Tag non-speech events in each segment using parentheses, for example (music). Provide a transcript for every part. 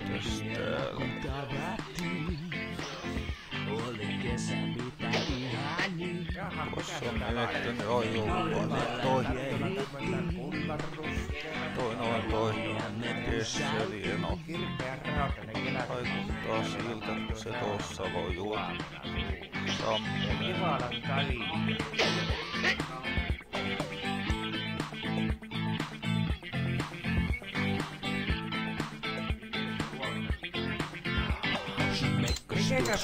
Mitäs täällä? Oli. Tuossa on menettänyt niin toi, toi no se tossa voi juo sammunen.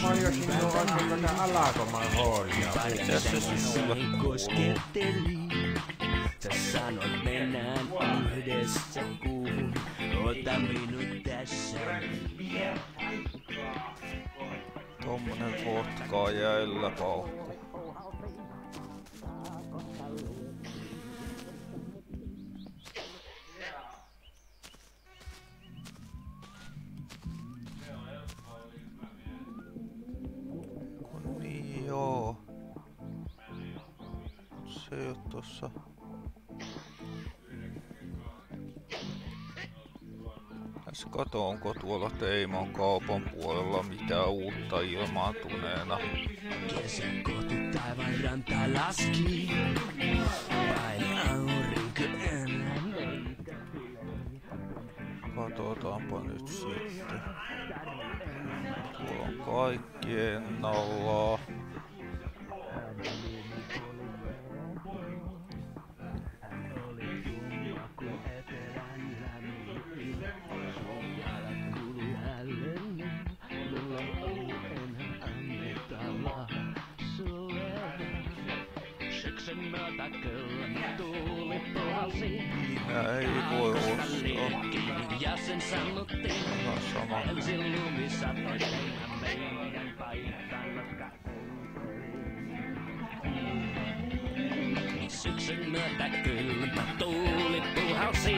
Paljon sinua on tuota Alakoman se sinulle kuuluu? kosketteli. Sä sanot mennään yhdessä kuuhun. Ota minut tässä. Tommonen vodkaa jäillä paukku. Tossa. Tässä kato, onko tuolla Teimon kaupan puolella mitään uutta ilmaantuneena. Kesän kohti taivaan ranta laski. Vain aurinko enää. Katsotaanpa nyt sitten. Tuolla on kaikki ennallaan. Syksyn myötä kylmä tuuli puhalsi.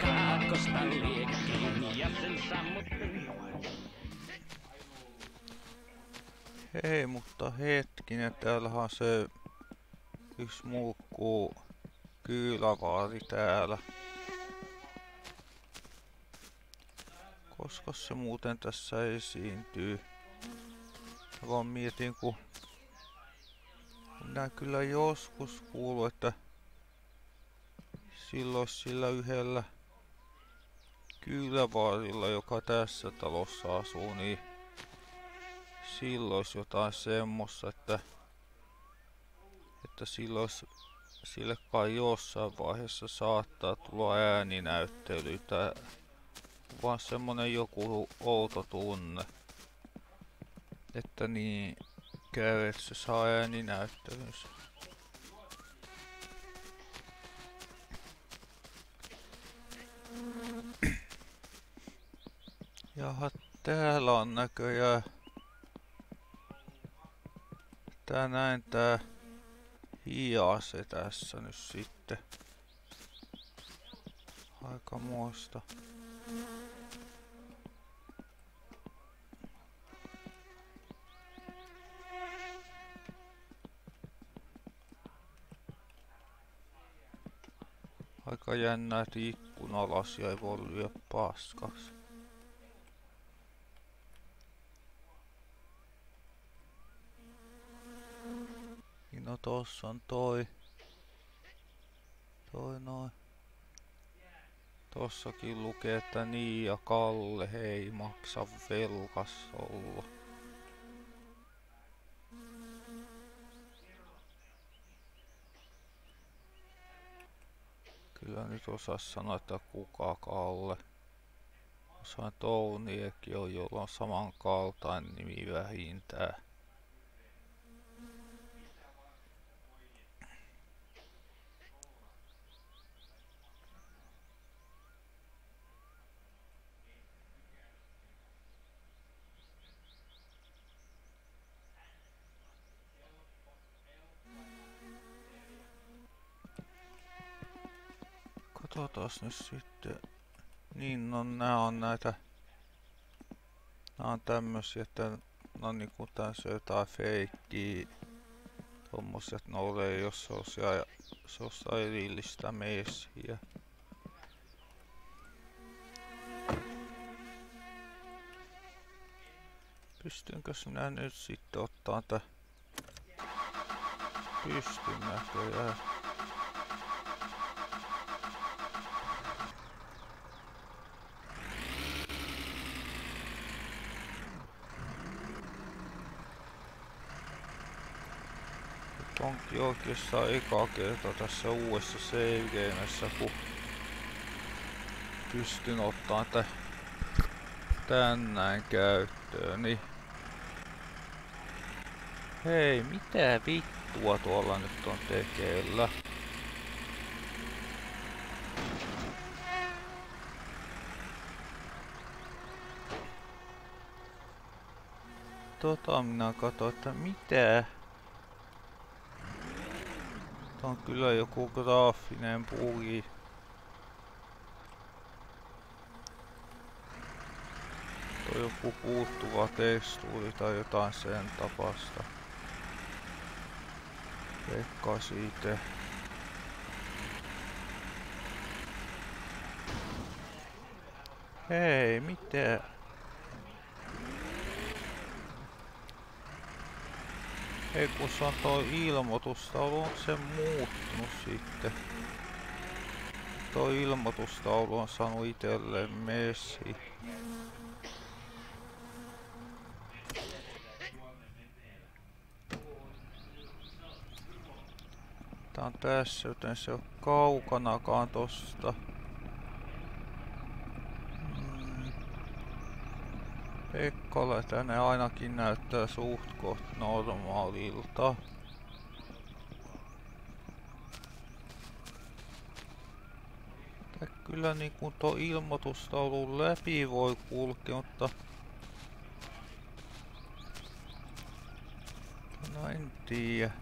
Kaakkosta liekkiin ja sen. Hei, mutta hetkinen, täällähän se yksi mulkku kyylävaari täällä. Koska se muuten tässä esiintyy? Vaan mietin, kun minä kyllä joskus kuullut, että silloin sillä yhdellä kyylävaarilla, joka tässä talossa asuu, niin silloin jotain semmoista, että, että silloin sille kai jossain vaiheessa saattaa tulla ääninäyttelyitä, vaan semmonen joku outo tunne, että niin käy, että se saa ääninäyttelynsä. (clears throat) Jaha, täällä on näköjään tää näin tää hiase tässä nyt sitten. Aika jännä, että ikkunalasia ei voi lyö paskaksi. Niin no tossa on toi. Toi noin. Tossakin lukee, että ja Kalle hei maksa velkas olla. Kyllä nyt osas sanoa, että kuka Kalle. Osaan Touniekki on, jolla on samankaltainen nimi vähintään. Katsotaas nyt sitten. Niin, no nää on näitä... Nää on tämmösiä, että no niinku tässä on jotain feikkiä. Tommosia, että nousee jos se olisi ja se olisi erillistä messiä. Pystynkös minä nyt sitten ottaa tä... Pystyn näköjään. Onkin oikeastaan eka kerta tässä uudessa save kun pystyn ottaa tä tän näin käyttöön, niin... Hei, mitä vittua tuolla nyt on tekeillä? Tota minä katsoin, että mitä? On kyllä joku graafinen bugi. Tuo joku puuttuva tekstuuri tai jotain sen tapasta. Pekka siitä. Hei, mitä? Ei kun se on toi ilmoitustaulu, onko se muuttunut sitten? Toi ilmoitustaulu on saanut itselleen messi. Tää on tässä, joten se on kaukanakaan tosta. Pekkalle tänne ainakin näyttää suht koht normaalilta. Tää kyllä niinku tuo ilmoitustaulun läpi voi kulkea, mutta... No en tiedä.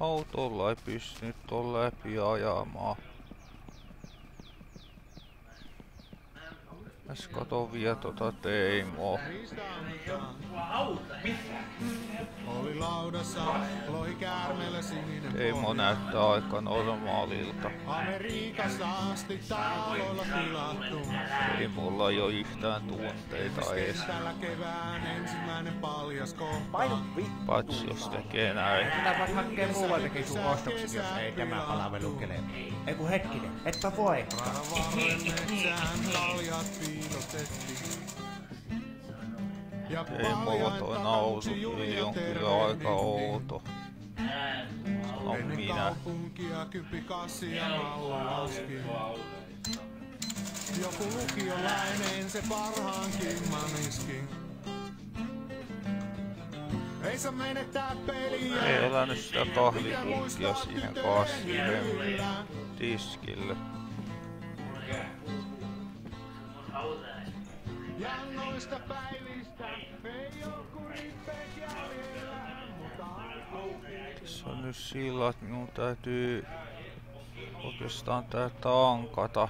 Autolla ei pystynyt tuon läpi ajamaan. Katon vielä tota Teimoa. Oli laudassa, lohi käärmeellä sininen Teimo näyttää aika normaalilta. Amerikasta asti taaloilla tilattu. Ei mulla ei oo yhtään tunteita edes. Kentällä kevään ensimmäinen paljas kohta. Paitsi jos tekee näin. Minä voin hakea muualtakin sun ostokset, jos ei tämä palvelu kelepaa. Ei kun hetkinen, etpä voi. Ravalle metsään haljat Ja Ei mulla toi kyllä Julia on kyllä aika outo. No minä. kaupunkia kyppi kassi ja mallo laski. Joku lukiolainen se parhaankin maniski. Ei saa menettää peliä. Ei elänyt sitä kahvipulkkia siihen kasvien tiskille. Ja noista päivistä ei oo jäljellä. Mutta on nyt sillä, että minun täytyy oikeastaan tää tankata.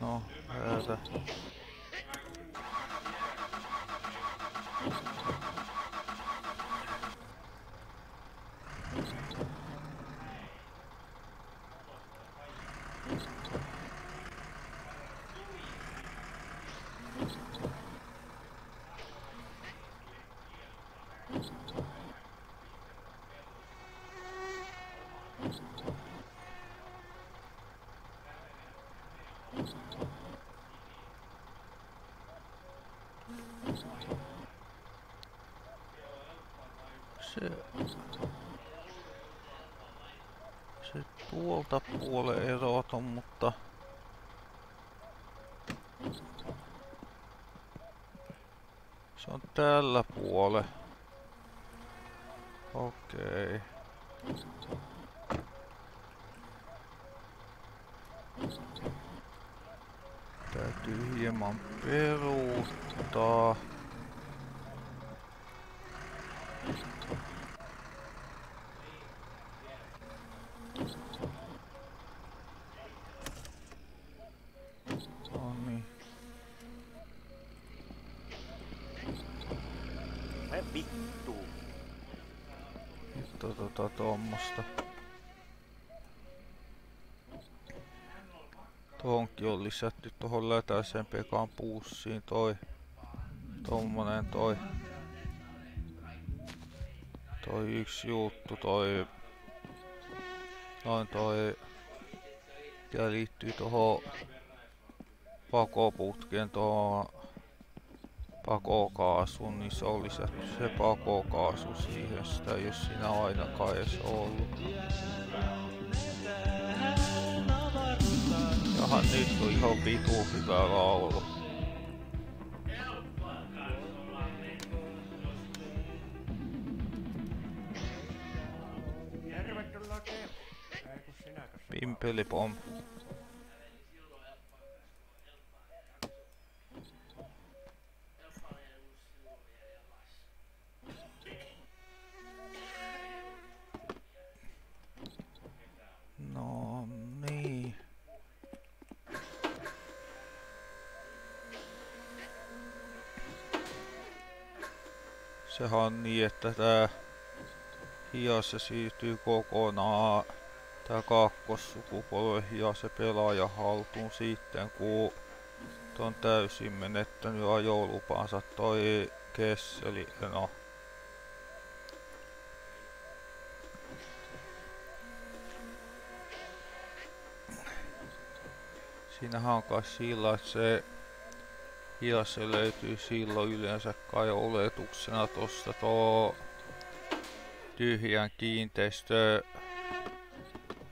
No, herra. Se... Se tuolta puolen eroton, mutta... Se on tällä puole. Okei. Täytyy hieman peruuttaa. No niin. Ei vittu. Mutta tommosta. Tohonkin on lisätty tohon lätäisen Pekan puussiin toi tommonen toi toi yksi juttu toi noin toi ja liittyy tohon pakoputkeen tohon pakokaasuun, niin se on lisätty se pakokaasu siihen. Sitä ei oo siinä ainakaan edes ollut. Jaha, nyt on ihan vitu hyvä laulu. Pimpelipom. No niin. Sehän niin, että tää hias siirtyy kokonaan tää kakkossukupolven hias pelaaja haltuun sitten kun on täysin menettänyt ajolupansa toi Kesseli, no Siinähän on kai sillä, että se hias se löytyy silloin yleensä kai oletuksena tosta tuo tyhjän kiinteistö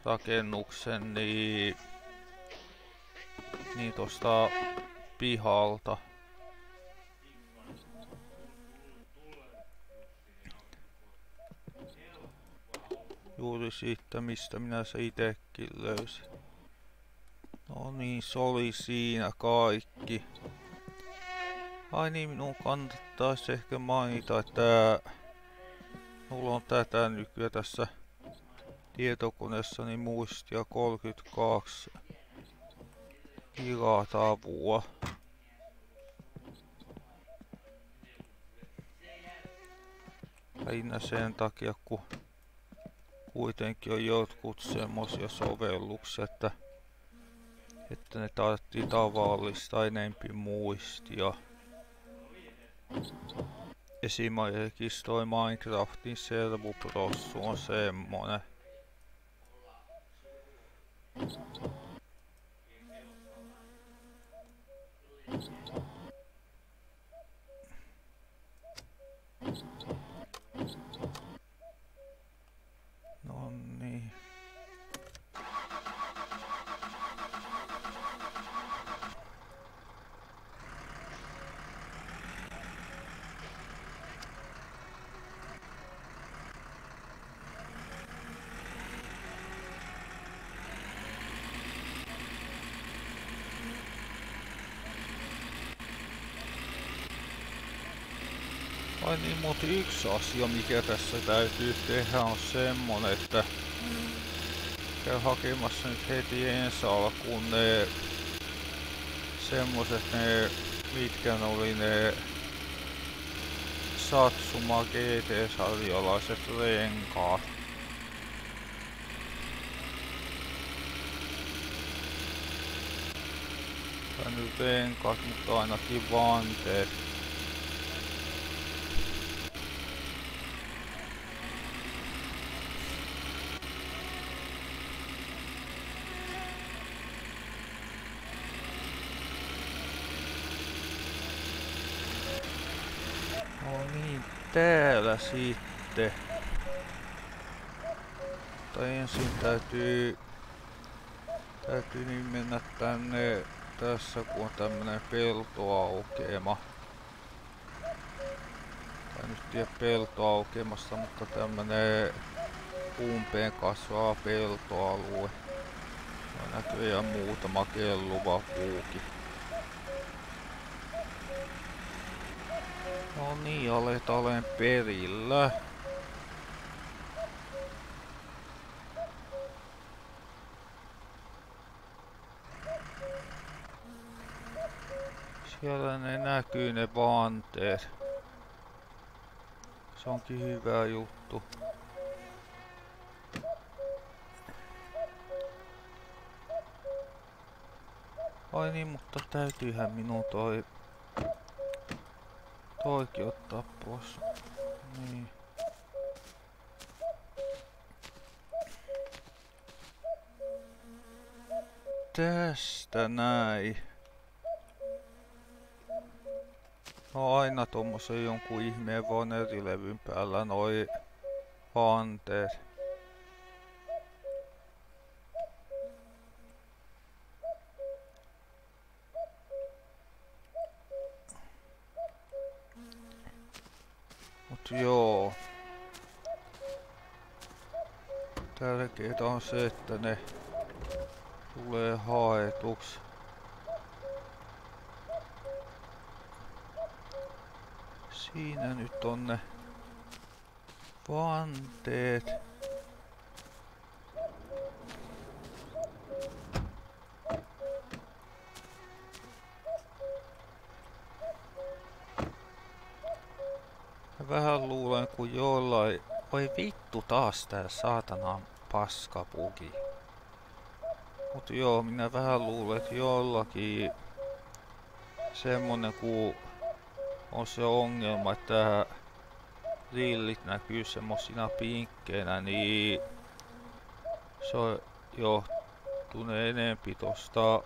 rakennuksen niin, niin tosta pihalta. Juuri siitä, mistä minä se itekin löysin. No niin, se oli siinä kaikki. Ai niin, minun kannattaisi ehkä mainita, että mulla on tätä nykyään tässä tietokoneessani muistia 32 gigatavua. Lähinnä sen takia, kun kuitenkin on jotkut semmosia sovelluksia, että, että ne tarvittiin tavallista enempi muistia. Esimerkiksi toi Minecraftin servuprossu on semmonen. No niin. Ai niin, mutta yksi asia, mikä tässä täytyy tehdä, on semmonen, että käy hakemassa nyt heti ensi alkuun ne semmoset ne, mitkä ne oli ne Satsuma GT-sarjalaiset renkaat. Tai nyt renkaat, mutta ainakin vanteet. No niin, täällä sitten. Mutta ensin täytyy, täytyy niin mennä tänne tässä kun on tämmönen peltoaukeama. Tai nyt tiedä peltoaukeamasta, mutta tämmönen umpeen kasvaa peltoalue. Ja näköjään muutama kelluva puukin. No niin, olet olen perillä. Siellä ne näkyy ne vanteet. Se onkin hyvä juttu. Ai niin, mutta täytyyhän minun toi Toikin ottaa pois. Niin. Tästä näin. No aina tommosen jonkun ihmeen vanerilevyn päällä noi vanteet. Mut joo. Tärkeintä on se, että ne tulee haetuksi. Siinä nyt on ne vanteet. Vähän luulen, kun jollain... Voi vittu taas tää saatana paskapuki. Mut joo, minä vähän luulen, että jollakin semmonen ku on se ongelma, että rillit näkyy semmosina pinkkeinä, niin se on johtunut enempi tosta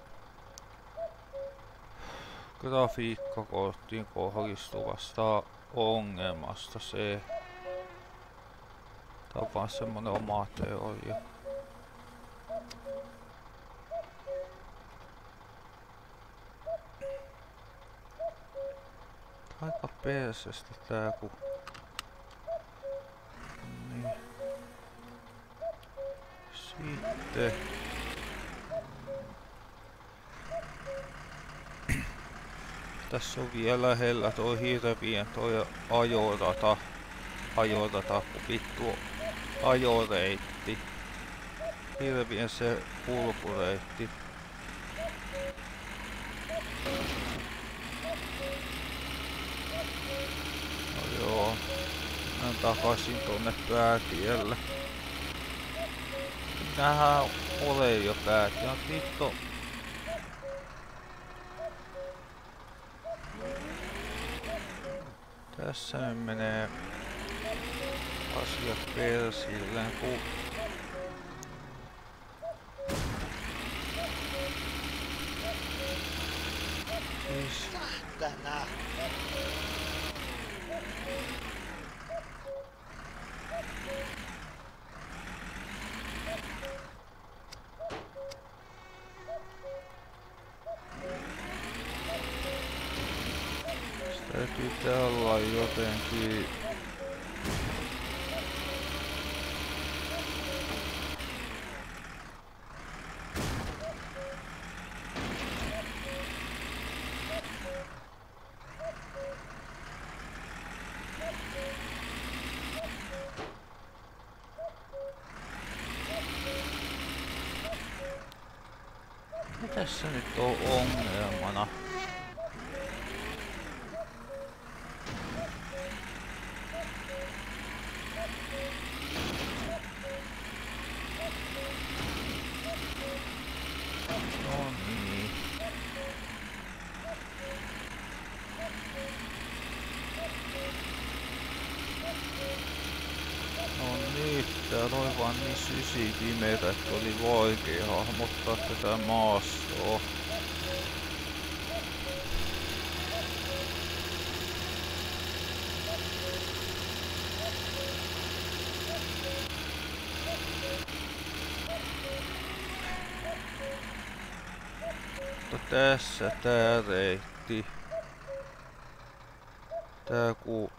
grafiikkakorttiin kohdistuvasta ongelmasta se. On vaan semmonen oma teoria. Aika persestä tää ku... Niin. Sitten... Tässä on vielä lähellä toi hirvien toi ajorata. Ajorata, ku vittu ajoreitti. Hirvien se kulkureitti. No joo. Mennään takaisin tonne päätielle. Minähän olen jo päätiellä. Vittu. Tässä nyt menee asiat persilleen, kun siis Tänään. täytyy tää olla jotenkin Mitäs se nyt on ongelmana? No niin. No niin, täällä oli vaan että oli vaikea hahmottaa tätä maastoa. Mutta tässä tää reitti. Tää ku...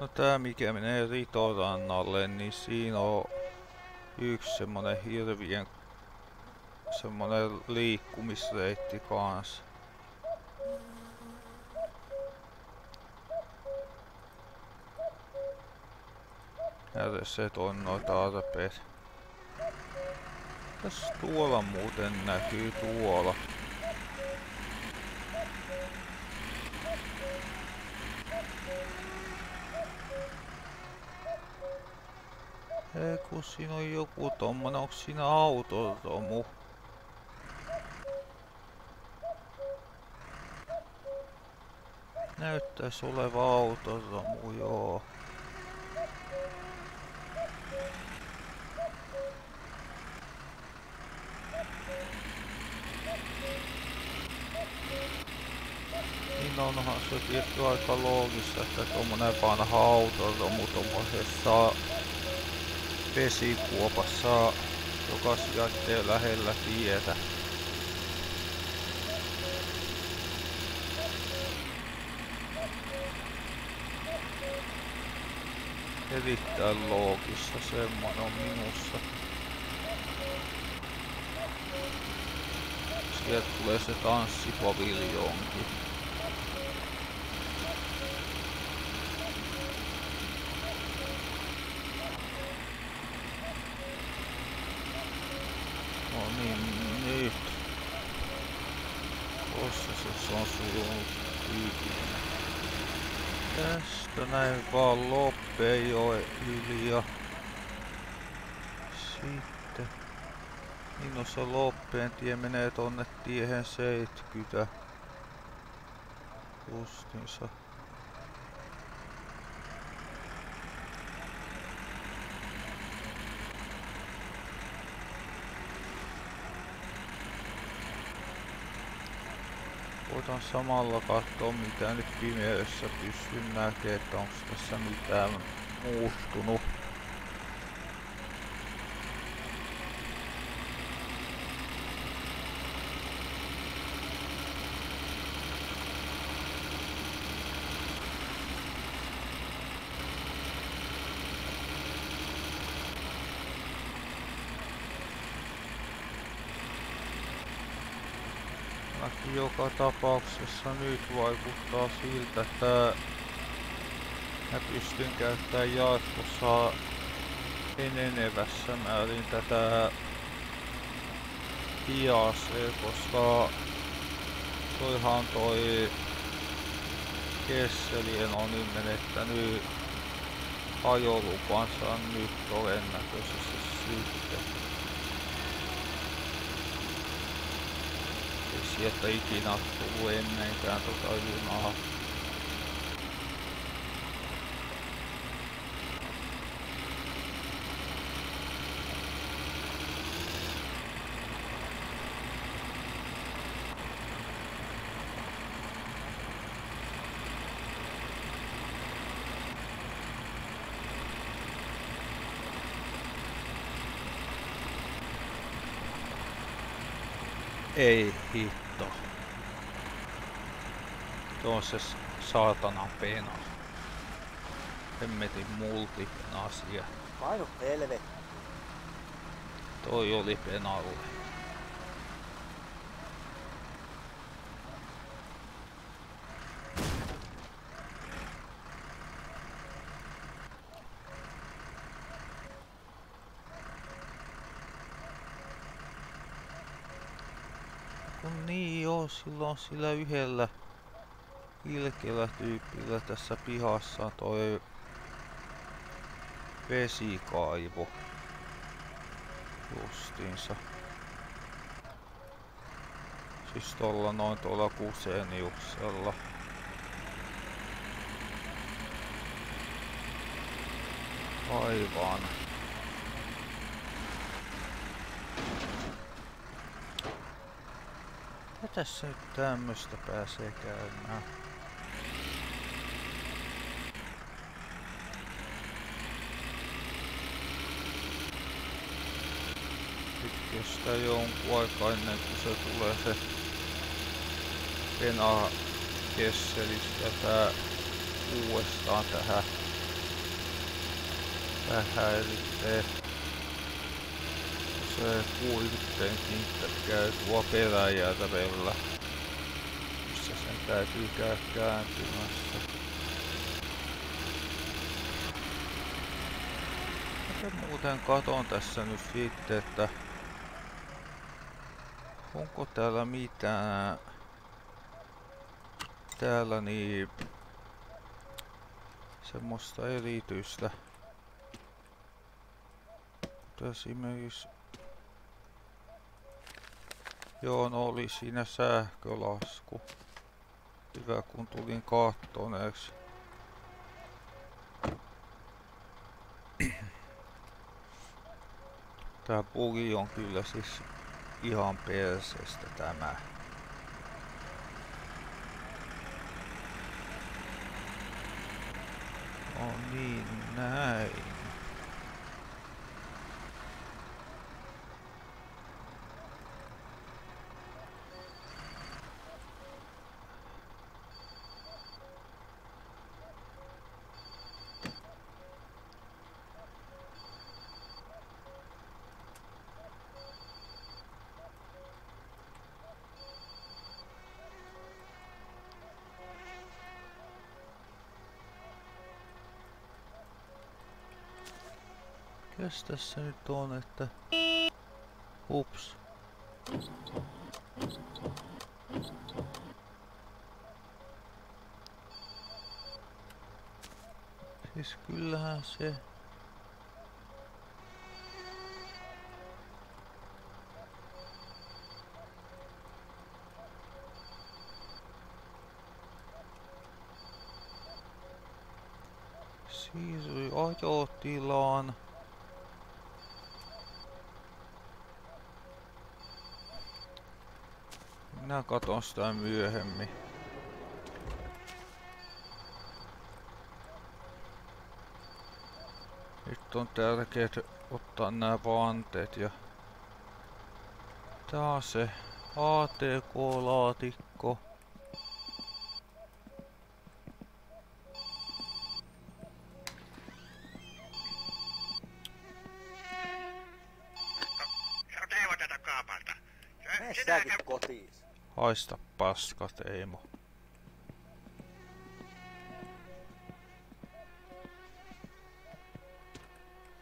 No tää mikä menee Ritorannalle, niin siinä on yksi semmonen hirvien semmonen liikkumisreitti kans. Järjesset on noita tarpeet. Tässä tuolla muuten näkyy tuolla. Eikö siinä on joku tommonen, onks siinä auto Tomu? Näyttäis oleva auto Tomu, joo. Niin onhan se tietty aika loogista, että tommonen vanha auto Tomu tommosessa vesikuopassa, joka sijaitsee lähellä tietä. Erittäin loogista semmonen on minussa. Sieltä tulee se tanssipaviljonki. No niin, nyt. Tossa se on sujunut tyypillinen. Tästä näin vaan Loppejoen yli ja sitten se Loppeen tie menee tonne tiehen 70 justinsa. Voitan samalla katsoa mitä nyt pimeydessä pystyn näkee, että onko tässä mitään muuttunut. Ainakin joka tapauksessa nyt vaikuttaa siltä, että mä pystyn käyttämään jatkossa enenevässä määrin tätä hiasea, koska toihan toi Kesselien on nyt menettänyt ajolupansa nyt todennäköisesti sitten. Ei sieltä ikinä tullut ennenkään tota junaa. Ei Tuo on se saatana pena. Hemmetin multipena asia. Painu helvetti. Toi oli penalle. Kun niin joo, silloin sillä yhdellä ilkeällä tyypillä tässä pihassa toi vesikaivo justiinsa. Siis tuolla noin tuolla Kuseniuksella. Aivan. Tässä nyt tämmöstä pääsee käymään. Nyt kestää jonkun aikaa ennen kuin se tulee se Pena Kesselistä tää uudestaan tähän tähän eritteen se kuitenkin käy tuo peräjärvellä missä sen täytyy käydä kääntymässä. Mä muuten katon tässä nyt sitten, että onko täällä mitään täällä niin semmoista erityistä. Mutta Esimerkiksi Joo, no oli siinä sähkölasku. Hyvä kun tulin kattoneeksi. Tää bugi on kyllä siis ihan perseestä tämä. No niin, näin. Mikäs tässä nyt on, että... Ups. Siis kyllähän se... katon sitä myöhemmin. Nyt on tärkeää ottaa nämä vanteet ja... Tää on se ATK-laatikko. Haista paska, Teemo.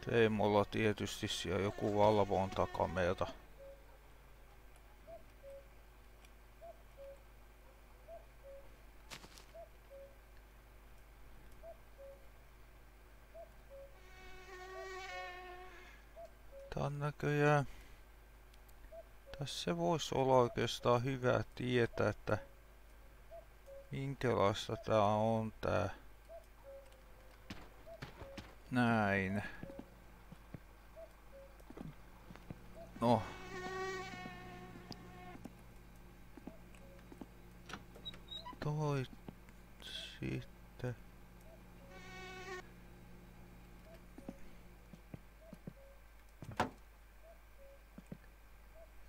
Teemolla tietysti siellä joku valvontakamera. Tää on näköjään... Tässä voisi olla oikeastaan hyvä tietää, että minkälaista tää on tää. Näin. No. Toi sitten.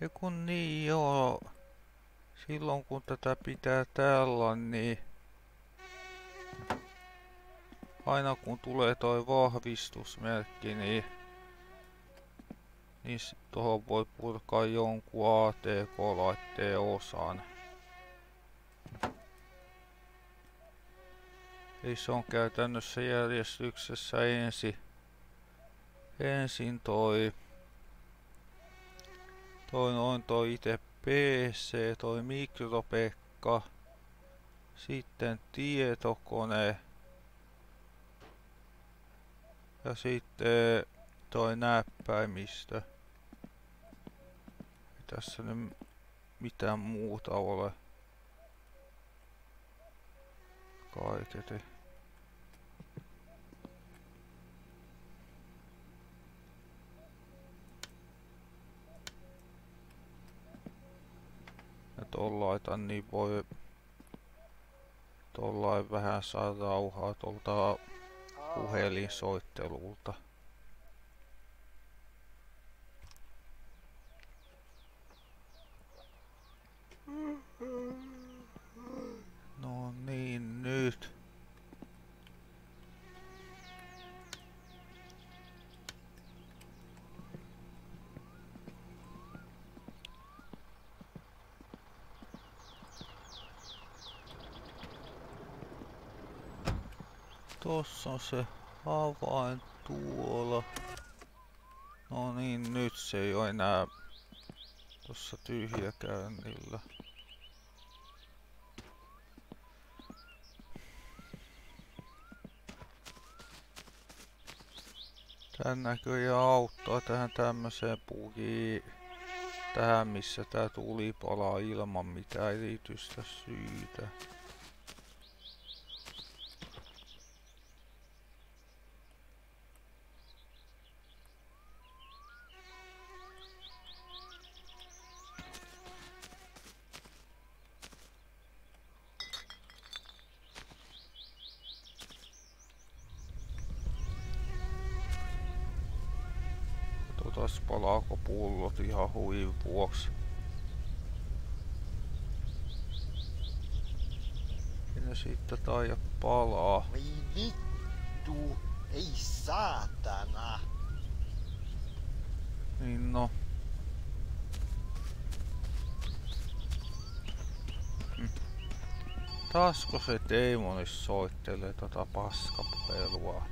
Ja kun niin joo, silloin kun tätä pitää täällä, niin aina kun tulee toi vahvistusmerkki, niin, niin tohon voi purkaa jonkun ATK-laitteen osan. Eli se on käytännössä järjestyksessä ensi, ensin toi Toi noin toi itse PC, toi mikropekka, sitten tietokone ja sitten toi näppäimistö. Ei tässä nyt mitään muuta ole. Kaiketi. Ja tollaitan niin voi tollain vähän saa rauhaa tuolta puhelinsoittelulta. No niin, nyt. Tossa on se avain tuolla. No niin, nyt se ei oo enää tossa tyhjäkäynnillä. Tän näköjään auttaa tähän tämmöiseen pugiin. Tähän missä tää tuli palaa ilman mitään erityistä syytä. Pullot ihan huivin vuoksi. Ei ne siitä taida palaa. Voi vittu. Ei saatana. Niin no. Hm. Taasko se Deimonis soittelee tota paskapuhelua?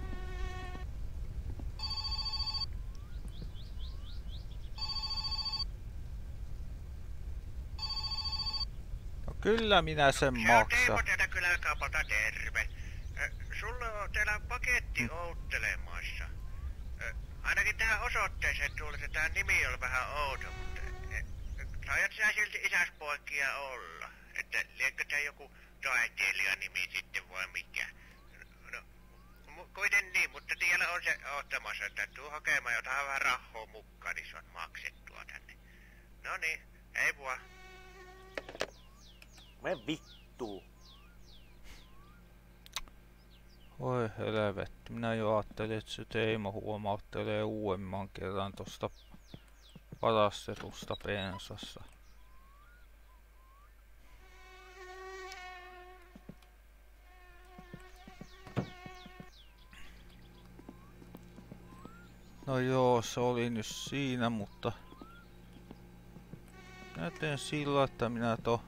Kyllä minä sen Se on maksan. Teemo täältä kyläkaupalta terve. Sulla on täällä paketti outtelemassa. Ö, Ainakin tähän osoitteeseen tuli, että tämä nimi on vähän outo, mutta e, saiat sinä silti isäspoikia olla. Että liekö tämä joku taiteilijan nimi sitten vai mikä? No, kuiten niin, mutta tiellä on se ottamassa, että tuu hakemaan jotain vähän rahaa mukaan, niin se on maksettua tänne. No niin, ei vaan. Me vittu. Voi helvetti, minä jo ajattelin, että se Teimo huomauttelee uudemman kerran tosta varastetusta pensasta. No joo, se oli nyt siinä, mutta... Minä teen sillä, että minä to...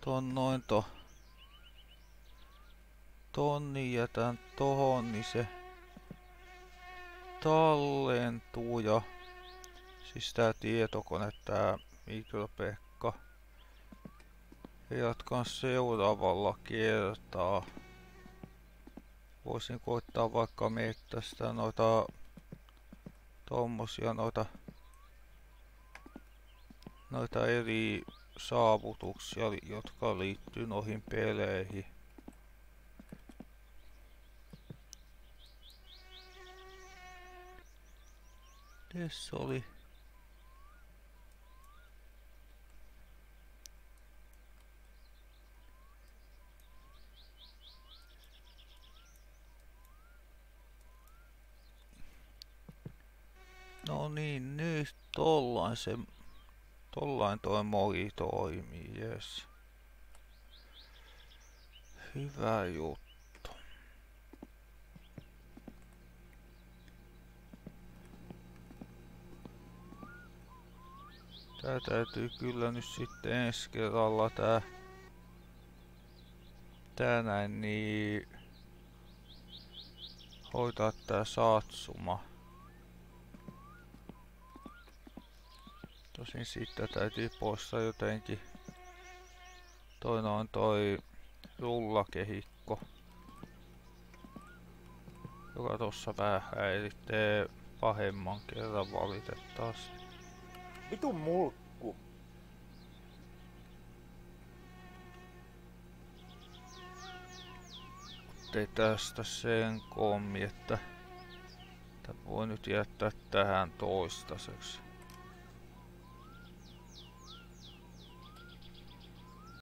Ton noin to tonni jätän tohon, niin se tallentuu ja siis tää tietokone, tää Mikro-Pekka. Ja jatkan seuraavalla kertaa. Voisin koittaa vaikka mettästä noita tommosia noita noita eri saavutuksia, jotka liittyy noihin peleihin. Tässä oli. No niin, nyt tollain se, tollain toi mogi toimii, jes. Hyvä juttu. Tää täytyy kyllä nyt sitten ensi kerralla tää... Tää näin niin... Hoitaa tää Satsuma. Tosin siitä täytyy poistaa jotenkin... Toi noin toi rullakehikko. Joka tossa vähän häiritsee pahemman kerran valitettavasti. Vitun mulkku. Ei tästä sen kommi, että Tää voi nyt jättää tähän toistaiseksi.